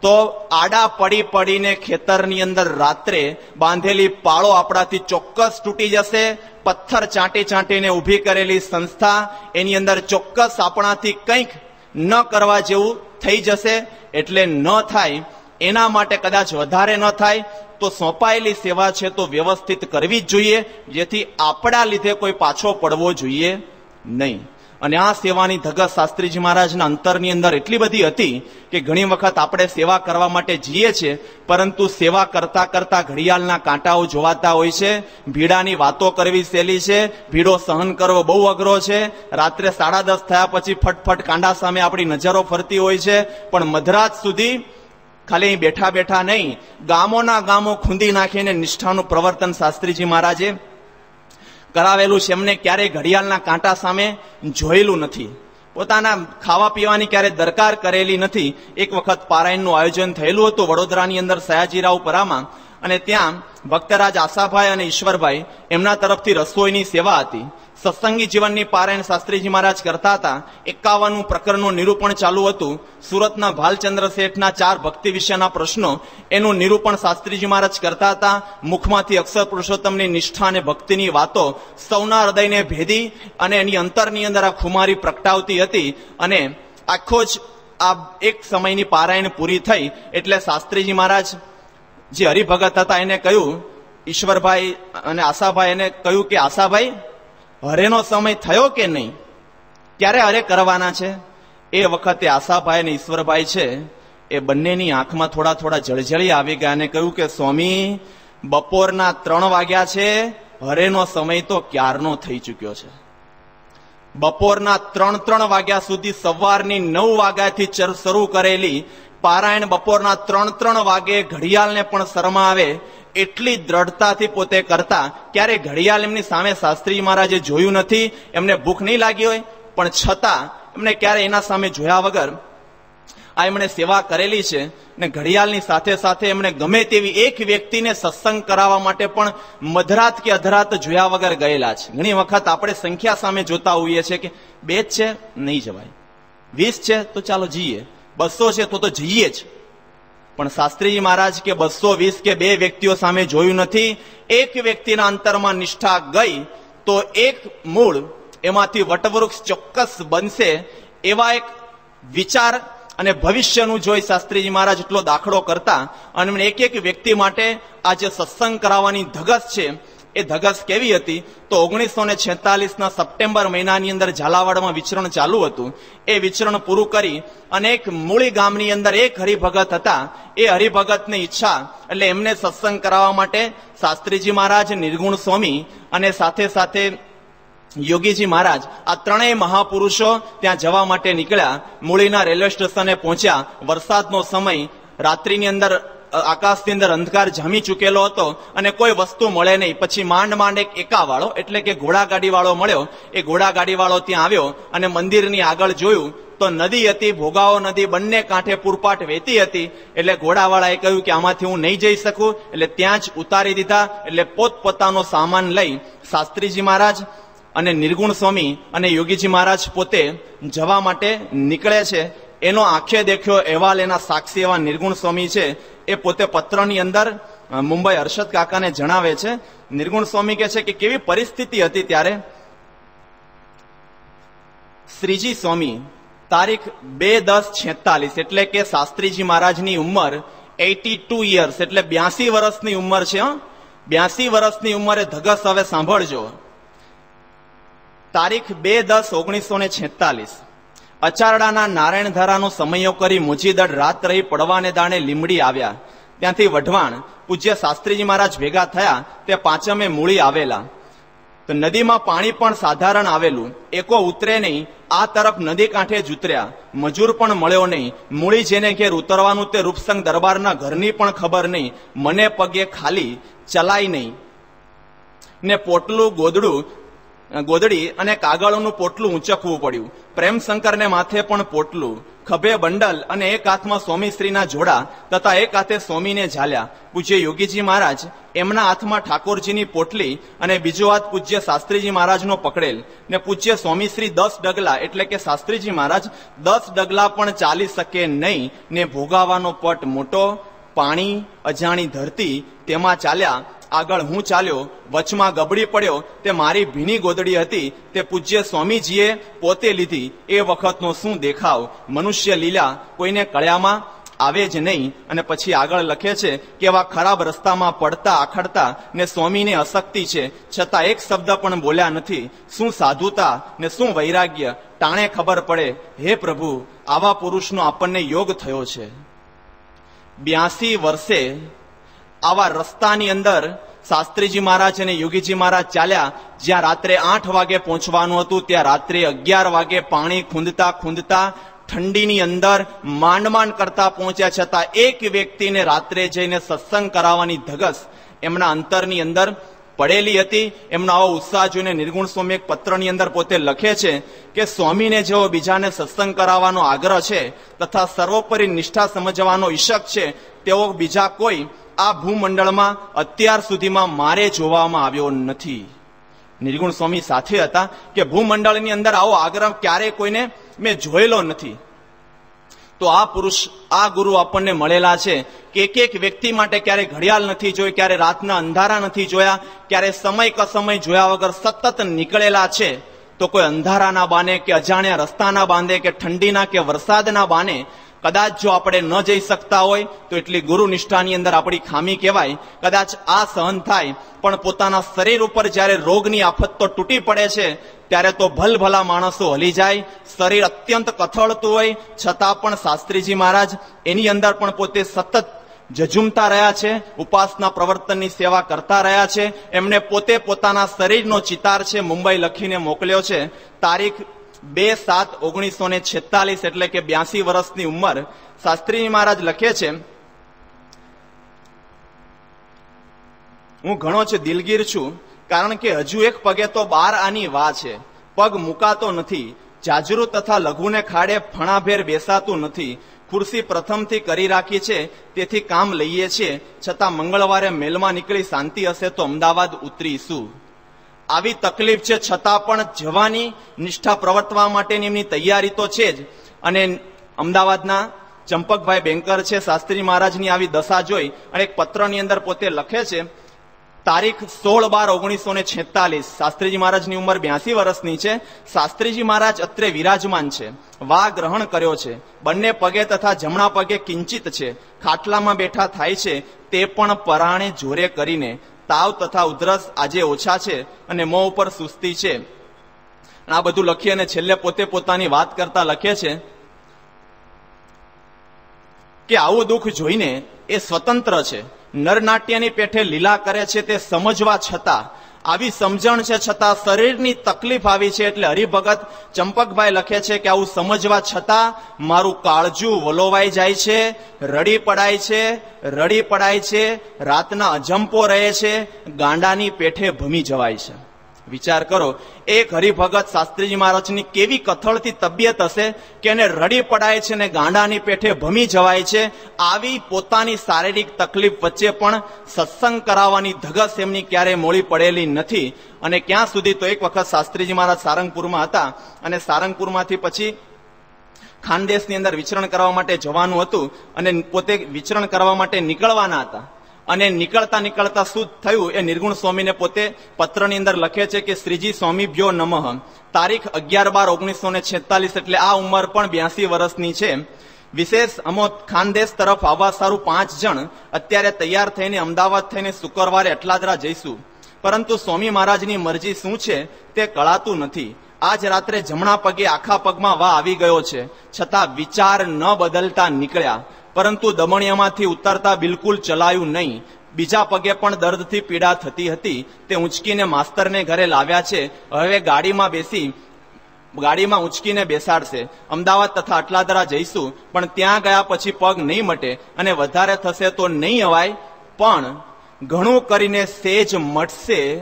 તો આડા પડી પડીને ખેતરની અંદર રાત્રે બાંધેલી પાળો આપણાથી ચોક્કસ તૂટી જશે, પથ્થર ચાંટી ચાંટીને ઊભી કરેલી સંસ્થા એની અંદર ચોક્કસ આપણાથી કંઈક ન કરવા જેવું થઈ જશે, એટલે ન થાય એના માટે કદાચ વધારે ન થાય, તો સોંપાયેલી સેવા છે તો વ્યવસ્થિત કરવી જ જોઈએ, જેથી આપણા લીધે કોઈ પાછો પડવો જોઈએ નહીં. અને આ સેવાની ધગસ શાસ્ત્રીજી મહારાજના અંતરની અંદર એટલી બધી હતી કે ઘણી વખત આપણે સેવા કરવા માટે જઈએ છીએ પરંતુ સેવા કરતા કરતા ઘડિયાળના કાંટાઓ જોવાતા હોય છે, ભીડાની વાતો કરવી સહેલી છે, ભીડો સહન કરવો બહુ અઘરો છે, રાત્રે સાડા દસ થયા પછી ફટફટ કાંડા સામે આપણી નજરો ફરતી હોય છે, પણ મધરાત સુધી ખાલી બેઠા બેઠા નહીં, ગામોના ગામો ખૂંદી નાખીને નિષ્ઠાનું પ્રવર્તન શાસ્ત્રીજી મહારાજે કરાવેલું છે. એમને ક્યારેય ઘડિયાળના કાંટા સામે જોયેલું નથી. પોતાના ખાવા પીવાની ક્યારે દરકાર કરેલી નથી. એક વખત પારાયણનું આયોજન થયેલું હતું વડોદરાની અંદર સયાજીરાવ પરામાં. અને ત્યાં ભક્તરાજ આશાભાઈ અને ઈશ્વરભાઈ એમના તરફથી રસોઈની સેવા હતી. સત્સંગી જીવનની પારાયણ શાસ્ત્રીજી મહારાજ કરતા હતા. એકાવનનું પ્રકરણનું નિરૂપણ ચાલુ હતું. સુરતના ભાલચંદ્ર શેઠના ચાર ભક્તિ વિશેના પ્રશ્નો એનું નિરૂપણ શાસ્ત્રીજી મહારાજ કરતા હતા. મુખમાંથી અક્ષર પુરુષોત્તમની નિષ્ઠા અને ભક્તિની વાતો સૌના હૃદયને ભેદી અને એની અંતરની અંદર આ ખુમારી પ્રગટાવતી હતી અને આખો જ આ એક સમયની પારાયણ પૂરી થઈ એટલે શાસ્ત્રીજી મહારાજ જે હરિભગત હતા એને કહ્યું, ઈશ્વરભાઈ અને આશાભાઈ એને કહ્યું કે, આશાભાઈ હરેનો સમય થયો કે નહીં? ક્યારે હરે કરવાના છે? એ વખતે આશાભાઈ અને ઈશ્વરભાઈ છે, એ બંનેની આંખમાં થોડા થોડા જળજળી આવી ગયા અને કહ્યું કે, સ્વામી, બપોરના ત્રણ વાગ્યા છે, હરેનો સમય તો ક્યારનો થઈ ચૂક્યો છે? બપોરના ત્રણ ત્રણ વાગ્યા સુધી સવારની નવ વાગ્યાથી શરૂ કરેલી પારાયણ બપોરના ત્રણ ત્રણ વાગે ઘડિયાળને પણ શરમા આવે એટલી દ્રઢતાથી પોતે કરતા ક્યારે ઘડિયાળ એમની સામે શાસ્ત્રી મહારાજે જોયું નથી, એમને ભૂખ નહીં લાગી હોય, પણ છતાં એમને ક્યારે એના સામે જોયા વગર આ એમણે સેવા કરેલી છે ને ઘડિયાળની સાથે સાથે એમણે ગમે તેવી એક વ્યક્તિને સત્સંગ કરાવવા માટે પણ મધરાત કે અધરાત જોયા વગર ગયેલા છે. ઘણી વખત આપણે સંખ્યા સામે જોતા હોઈએ છીએ કે બે જ છે, નહીં જવાય. વીસ છે, તો ચાલો જઈએ. બસો છે, તો તો જઈએ જ. પણ શાસ્ત્રીજી મહારાજ કે બસો વીસ કે બે વ્યક્તિઓ સામે જોયું નથી, એક વ્યક્તિના અંતરમાં નિષ્ઠા ગઈ, તો એક મૂળ એમાંથી વટવૃક્ષ ચોક્કસ બનશે એવા એક વિચાર અને ભવિષ્યનું જોઈ શાસ્ત્રીજી મહારાજ એટલો દાખલો કરતા અને એક એક વ્યક્તિ માટે આ જે સત્સંગ કરાવવાની ધગસ છે. એ ધગસ કેવી હતી? તો ઓગણીસો ને છેતાલીસના સપ્ટેમ્બર મહિનાની અંદર ઝાલાવાડમાં વિચરણ ચાલુ હતું. એ વિચરણ પૂરું કરી અને એક મૂળી ગામની અંદર એક હરિભગત હતા. એ હરિભગતની ઈચ્છા એટલે એમને સત્સંગ કરાવવા માટે શાસ્ત્રીજી મહારાજ, નિર્ગુણ સ્વામી અને સાથે સાથે યોગીજી મહારાજ આ ત્રણેય મહાપુરુષો ત્યાં જવા માટે નીકળ્યા. મૂળીના રેલવે સ્ટેશને પહોંચ્યા. વરસાદનો સમય રાત્રિની અંદર આકાશની અંદર અંધકાર જામી ચૂકેલો હતો અને કોઈ વસ્તુ મળે નહીં. પછી માંડ માંડ એક એકાવાળો, એટલે કે ઘોડાગાડી વાળો મળ્યો. એ ઘોડાગાડી વાળો ત્યાં આવ્યો અને મંદિરની આગળ જોયું તો નદી હતી, ભોગાવો નદી, બંને કાંઠે પૂરપાટ વહેતી હતી. એટલે ઘોડાવાળાએ કહ્યું કે આમાંથી હું નહીં જઈ શકું, એટલે ત્યાં જ ઉતારી દીધા, એટલે પોતપોતાનો સામાન લઈ શાસ્ત્રીજી મહારાજ અને નિર્ગુણ સ્વામી અને યોગીજી મહારાજ પોતે જવા માટે નીકળે છે. એનો આંખે દેખ્યો, અહેવાલ એના સાક્ષી એવા નિર્ગુણ સ્વામી છે. એ પોતે પત્રની અંદર મુંબઈ હર્ષદ કાકાને જણાવે છે. નિર્ગુણ સ્વામી કહે છે કે કેવી પરિસ્થિતિ હતી ત્યારે? શ્રીજી સ્વામી, તારીખ બે દસ છેતાલીસ, એટલે કે શાસ્ત્રીજી મહારાજની ઉંમર એટી ટુ યર્સ, એટલે બ્યાસી વર્ષની ઉંમર છે બ્યાસી વર્ષની ઉંમરે ધગસ હવે સાંભળજો. તારીખ બે દસ ઓગણીસો ને છેતાલીસ. અચારડાના નારાયણધારાનો સમયો કરી મુજીદળ રાત રહી પડવાને દાણે લીમડી આવ્યા. ત્યાંથી વઢવાણ પૂજ્ય શાસ્ત્રીજી મહારાજ ભેગા થયા, તે પાંચમે મૂળી આવેલા. તો નદીમાં પાણી પણ સાધારણ આવેલું. એકો ઉતરે નહીં, આ તરફ નદી કાંઠે જ ઉતર્યા. મજૂર પણ મળ્યો નહીં. મૂળી જેને ઘેર ઉતરવાનું તે રૂપસંગ દરબારના ઘરની પણ ખબર નહીં. મને પગે ખાલી ચલાય નહીં. ને પોટલું ગોદડું ગોદડી અને કાગળોનું પોટલું ઊંચકવું પડ્યું. પ્રેમશંકરને માથે પણ પોટલું. ખભે બંડલ અને એક હાથમાં સ્વામીશ્રીના જોડા તથા એક હાથે સ્વામીને ઝાલ્યા. પૂજ્ય યોગીજી મહારાજ, એમના હાથમાં ઠાકોરજીની પોટલી અને બીજો હાથ પૂજ્ય શાસ્ત્રીજી મહારાજનો પકડેલ. ને પૂજ્ય સ્વામીશ્રી દસ ડગલા, એટલે કે શાસ્ત્રીજી મહારાજ, દસ ડગલા પણ ચાલી શકે નહીં ને ભોગાવાનો પટ મોટો, પાણી, અજાણી ધરતી તેમાં ચાલ્યા આગળ હું ચાલ્યો, વચમાં ગબડી પડ્યો, તે મારી ભીની ગોદડી હતી, તે પૂજ્ય સ્વામીજીએ પોતે લીધી, એ વખતનો શું દેખાવ? મનુષ્ય લીલા, કોઈને કળ્યામાં આવે જ નહીં, અને પછી આગળ લખે છે કે એવા ખરાબ રસ્તામાં પડતા, આખડતા, ને સ્વામીને અશક્તિ છે, છતાં એક શબ્દ પણ બોલ્યા નથી. શું સાધુતા, ને શું વૈરાગ્ય? ટાણે ખબર પડે, હે પ્રભુ, આવા પુરુષનો આપણને યોગ થયો છે. બ્યાસી વર્ષે આવા રસ્તાની અંદર શાસ્ત્રીજી મહારાજ અને યોગીજી મહારાજ ચાલ્યા, જ્યાં રાત્રે આઠ વાગે પહોંચવાનું હતું, ત્યાં રાત્રે અગિયાર વાગે પાણી ખૂંદતા ખૂંદતા ઠંડીની અંદર માંડ માંડ કરતા પહોંચ્યા, છતાં એક વ્યક્તિને રાત્રે જઈને સત્સંગ કરાવવાની ધગસ એમના અંતરની અંદર પડેલી હતી. એમનો આવો ઉત્સાહ જોઈને નિર્ગુણ સ્વામી એક પત્રની અંદર પોતે લખે છે કે, સ્વામીને જેવો બીજાને સત્સંગ કરાવવાનો આગ્રહ છે તથા સર્વોપરી નિષ્ઠા સમજવાનો ઈશક છે તેવો બીજા કોઈ આ ભૂમંડળમાં અત્યાર સુધીમાં મારે જોવામાં આવ્યો નથી. નિર્ગુણ સ્વામી સાથે હતા કે ભૂમંડળની અંદર આવો આગ્રહ ક્યારે કોઈને મેં જોયેલો નથી. તો આ પુરુષ, આ ગુરુ આપણને મળેલા છે કે એક એક વ્યક્તિ માટે ક્યારે ઘડિયાળ નથી જોઈ, ક્યારે રાતના અંધારા નથી જોયા, ક્યારે સમય કસમય જોયા વગર સતત નીકળેલા છે. તો કોઈ અંધારાના બાને કે અજાણ્યા રસ્તાના બાંધે કે ઠંડીના કે વરસાદના બાને કદાચ જો આપણે ન જઈ શકતા હોય, તો એટલી ગુરુ નિષ્ઠાની અંદર આપણી ખામી કહેવાય. કદાચ આ સહન થાય, પણ પોતાના શરીર ઉપર જ્યારે રોગની આફત તો તૂટી પડે છે, ત્યારે તો ભલભલા માણસો હલી જાય. શરીર અત્યંત કથળતું હોય, છતાં પણ શાસ્ત્રીજી મહારાજ, એની અંદર પણ પોતે સતત જજુમતા રહ્યા છે, ઉપાસના પ્રવર્તનની સેવા કરતા રહ્યા છે. એમને પોતે પોતાના શરીરનો ચિતાર છે, મુંબઈ લખીને મોકલ્યો છે. તારીખ બે સાત ઓગણીસો ને છેતાલીસ એટલે કે બ્યાસી વર્ષની ઉંમર શાસ્ત્રી મહારાજ લખે છે, હું ઘણો જ દિલગીર છું, કારણ કે હજુ એક પગે તો બાર આની વા છે. પગ મુકાતો નથી. જાજરૂ તથા લઘુને ખાડે ફણાભેર બેસાતું નથી. ખુરશી પ્રથમથી કરી રાખી છે, તેથી કામ લઈએ છીએ. છતાં મંગળવારે મેલમાં નીકળી શાંતિ હશે તો અમદાવાદ ઉતરીશું. આવી તકલીફ છે, છતાં પણ જવાની નિષ્ઠા પ્રવર્તવા માટેની એમની તૈયારી તો છે જ. અને અમદાવાદના ચંપકભાઈ બેંકર છે, શાસ્ત્રી મહારાજની આવી દશા જોઈ અને એક પત્રની અંદર પોતે લખે છે, તારીખ સોળ બાર ઓગણીસો ને છેતાલીસ. શાસ્ત્રીજી મહારાજની ઉંમર બ્યાસી વર્ષની છે. શાસ્ત્રીજી મહારાજ અત્રે વિરાજમાન છે. વા ગ્રહણ કર્યો છે. બંને પગે તથા જમણા પગે કિંચિત છે. ખાટલામાં બેઠા થાય છે. તે પણ પરાણે જોરે કરીને. તાવ તથા ઉધરસ આજે ઓછા છે અને મોં ઉપર સુસ્તી છે. આ બધું લખી અને છેલ્લે પોતે પોતાની વાત કરતા લખે છે કે આવું દુઃખ જોઈને એ સ્વતંત્ર છે. નરનાટ્યની પેઠે લીલા કરે છે તે સમજવા છતાં આવી સમજણ છે છતાં શરીરની તકલીફ આવી છે એટલે હરિભગત ચંપકભાઈ લખે છે કે આવું સમજવા છતાં મારું કાળજું વલોવાઈ જાય છે, રડી પડાય છે, રડી પડાય છે, રાતના અજંપો રહે છે, ગાંડાની પેઠે ભમી જવાય છે. વિચાર કરો, એક હરિભગત શાસ્ત્રીજી મહારાજની કેવી કથળથી તબિયત હશે કે એને રડી પડાય છે ને ગાંડાની પેઠે ભમી જવાય છે? આવી પોતાની શારીરિક તકલીફ વચ્ચે પણ સત્સંગ કરાવવાની ધગસ એમની ક્યારેય મોડી પડેલી નથી. અને ક્યાં સુધી તો એક વખત શાસ્ત્રીજી મહારાજ સારંગપુરમાં હતા અને સારંગપુરમાંથી પછી ખાનદેશની અંદર વિચરણ કરવા માટે જવાનું હતું અને પોતે વિચરણ કરવા માટે નીકળવાના હતા. અને નીકળતા નીકળતા શું થયું એ નિર્ગુણ સ્વામીને પોતે પત્રની અંદર લખે છે કે, શ્રીજી, સ્વામી ભ્યો નમઃ. તારીખ અગિયાર બાર ઓગણીસો ને છેતાલીસ એટલે આ ઉંમર પણ બ્યાસી વર્ષની છે. વિશેષ અમો ખાનદેશ તરફ આવવા સારું પાંચ જણ અત્યારે તૈયાર થઈને અમદાવાદ થઈને શુક્રવારે અટલાદરા જઈશું. પરંતુ સ્વામી મહારાજની મરજી શું છે તે કળાતું નથી. આજ રાત્રે જમણા પગે આખા પગમાં વા આવી ગયો છે. છતાં વિચાર ન બદલતા નીકળ્યા. પરંતુ દમણિયામાંથી ઉતરતા બિલકુલ ચલાયું નહીં. બીજા પગે પણ દર્દથી પીડા થતી હતી. તે ઉંચકીને માસ્તરને ઘરે લાવ્યા છે. હવે ગાડીમાં બેસી, ગાડીમાં ઉંચકીને બેસાડશે. અમદાવાદ તથા અટલાદરા જઈશું, પણ ત્યાં ગયા પછી પગ નહીં મટે અને વધારે થશે તો નહીં અવાય. પણ ઘણું કરીને સેજ મટશે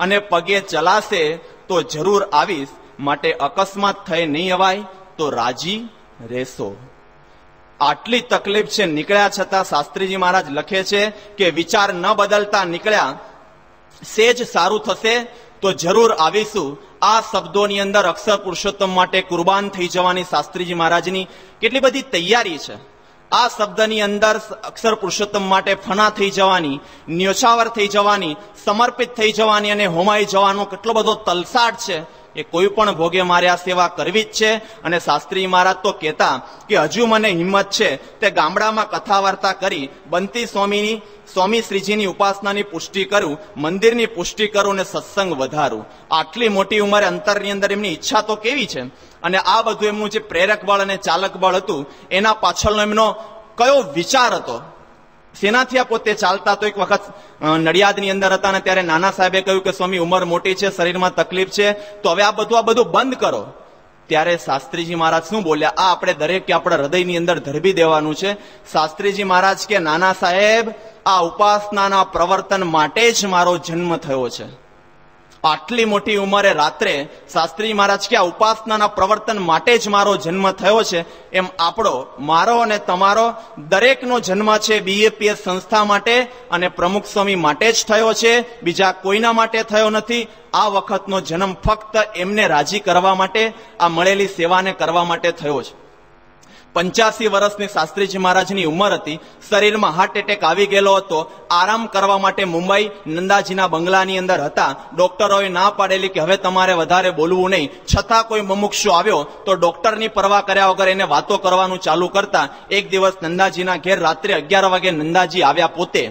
અને પગે ચલાશે તો જરૂર આવીશ. માટે અકસ્માત થઈ નહીં અવાય, તો રાજી રહેશો. આટલી તકલીફ છે, નીકળ્યા છતાં શાસ્ત્રીજી મહારાજ લખે છે કે વિચાર ન બદલતા નીકળ્યા, સેજ સારું થશે તો જરૂર આવીશું. આ શબ્દોની અંદર અક્ષર પુરુષોત્તમ માટે કુરબાન થઈ જવાની શાસ્ત્રીજી મહારાજની કેટલી બધી તૈયારી છે. આ શબ્દની અંદર અક્ષર પુરુષોત્તમ માટે ફના થઈ જવાની, ન્યોછાવર થઈ જવાની, સમર્પિત થઈ જવાની અને હોમાઈ જવાનો કેટલો બધો તલસાટ છે. એ કોઈ પણ ભોગે મારે આ સેવા કરવી જ છે. અને શાસ્ત્રી મહારાજ તો કહેતા કે હજુ મને હિંમત છે. તે ગામડામાં કથા વાર્તા કરી બંતી સ્વામીની, સ્વામી શ્રીજીની ઉપાસનાની પુષ્ટિ કરું, મંદિરની પુષ્ટિ કરું અને સત્સંગ વધારું. આટલી મોટી ઉંમરે અંતરની અંદર એમની ઈચ્છા તો કેવી છે? અને આ બધું એમનું જે પ્રેરક બળ અને ચાલક બળ હતું, એના પાછળનો એમનો કયો વિચાર હતો? સેનાથી આ પોતે ચાલતા તો એક વખત નડિયાદની અંદર હતા ને ત્યારે નાના સાહેબે કહ્યું કે, સ્વામી, ઉંમર મોટી છે, શરીરમાં તકલીફ છે, તો હવે આ બધું આ બધું બંધ કરો. ત્યારે શાસ્ત્રીજી મહારાજ શું બોલ્યા, આ આપણે દરેકે આપણા હૃદયની અંદર ધરબી દેવાનું છે. શાસ્ત્રીજી મહારાજ કે, નાના સાહેબ, આ ઉપાસનાના પ્રવર્તન માટે જ મારો જન્મ થયો છે. આટલી મોટી ઉંમરે રાત્રે શાસ્ત્રી મહારાજ કે આ ઉપાસનાના પ્રવર્તન માટે જ મારો જન્મ થયો છે, એમ આપણો, મારો અને તમારો દરેકનો જન્મ છે બીએપીએસ સંસ્થા માટે અને પ્રમુખ સ્વામી માટે જ થયો છે. બીજા કોઈના માટે થયો નથી. આ વખતનો જન્મ ફક્ત એમને રાજી કરવા માટે, આ મળેલી સેવાને કરવા માટે થયો છે. પંચ્યાસી વર્ષની શાસ્ત્રીજી મહારાજની ઉંમર હતી. શરીરમાં હાર્ટ એટેક આવી ગયેલો હતો. આરામ કરવા માટે મુંબઈ, નંદાજીના બંગલાની અંદર હતા. ડોક્ટરોએ ના પાડેલી કે હવે તમારે વધારે બોલવું નહીં. છતાં કોઈ મમુક્ષુ આવ્યો તો ડોક્ટરની પરવા કર્યા વગર એને વાતો કરવાનું ચાલુ કરતા એક દિવસ નંદાજીના ઘેર રાત્રે અગિયાર વાગે નંદાજી આવ્યા પોતે.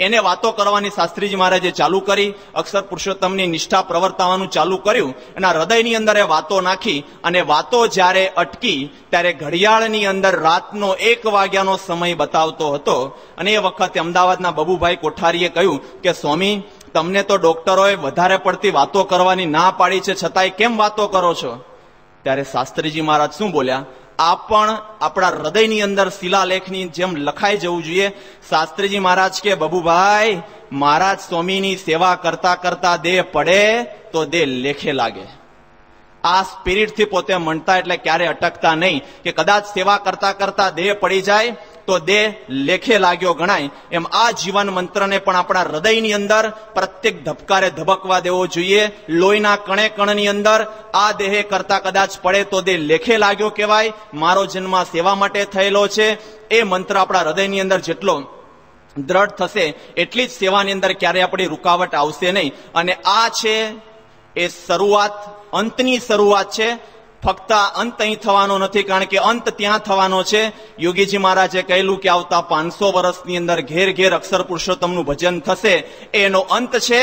એને વાતો કરવાની શાસ્ત્રીજી મહારાજે ચાલુ કરી, અક્ષર પુરુષોત્તમની નિષ્ઠા પ્રવર્તાવાનું ચાલુ કર્યું, એના હૃદયની અંદર એ વાતો નાખી, અને વાતો જ્યારે અટકી, ત્યારે ઘડિયાળની અંદર રાતનો એક વાગ્યાનો સમય બતાવતો હતો. અને એ વખતે અમદાવાદના બબુભાઈ કોઠારીએ કહ્યું કે, સ્વામી, તમને તો ડોક્ટરોએ વધારે પડતી વાતો કરવાની ના પાડી છે, છતાંય કેમ વાતો કરો છો? ત્યારે શાસ્ત્રીજી મહારાજ શું બોલ્યા? આ પણ આપણા હૃદયની અંદર શિલાલેખની જેમ લખાઈ જવું જોઈએ. શાસ્ત્રીજી મહારાજ કે, બબુભાઈ, મહારાજ સ્વામીની સેવા કરતા કરતા દેહ પડે તો દેહ લેખે લાગે. આ સ્પિરિટથી પોતે મણતા એટલે ક્યારે અટકતા નહીં કે કદાચ સેવા કરતા કરતા દેહ પડી જાય. તો દેહ લેખે લાગ્યો ગણાય. એમ આ જીવન મંત્રને પણ આપણા હૃદયની અંદર પ્રત્યેક ધબકારે ધબકવા દેવો જોઈએ. લોહીના કણે કણની અંદર આ દેહે કરતા કદાચ પડે તો દેહ લેખે લાગ્યો કહેવાય. મારો જન્મ સેવા માટે થયેલો છે. એ મંત્ર આપણા હૃદયની અંદર જેટલો દ્રઢ થશે, એટલી જ સેવાની અંદર ક્યારેય આપણી રૂકાવટ આવશે નહીં. અને આ છે, એ શરૂઆત, અંતની શરૂઆત છે. ફક્ત અંત અહીં થવાનો નથી, કારણ કે અંત ત્યાં થવાનો છે. યોગીજી મહારાજે કહેલું કે આવતા પાંચસો વર્ષની અંદર ઘેર ઘેર અક્ષર પુરુષોત્તમનું ભજન થશે. એનો અંત છે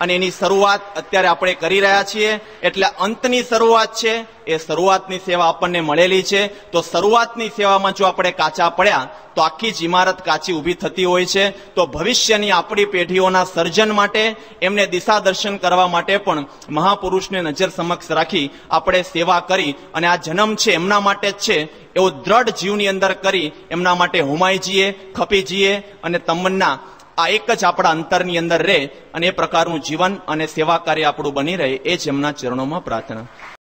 અને એની શરૂઆત અત્યારે આપણે કરી રહ્યા છીએ. એટલે અંતની શરૂઆત છે, એ શરૂઆતની સેવા આપણને મળેલી છે. તો શરૂઆતની સેવામાં જો આપણે કાચા પડ્યા, તો આખી જ ઇમારત કાચી ઊભી થતી હોય છે. તો ભવિષ્યની આપણી પેઢીઓના સર્જન માટે, એમને દિશા દર્શન કરવા માટે પણ મહાપુરુષને નજર સમક્ષ રાખી આપણે સેવા કરી. અને આ જન્મ છે એમના માટે જ છે. એવો દ્રઢ જીવની અંદર કરી એમના માટે હુમાઈ જઈએ ખપી જઈએ અને તમન્ના આ એક જ આપણા અંતરની અંદર રહે અને એ પ્રકારનું જીવન અને સેવા કાર્ય આપણું બની રહે એ જ એમના ચરણોમાં પ્રાર્થના.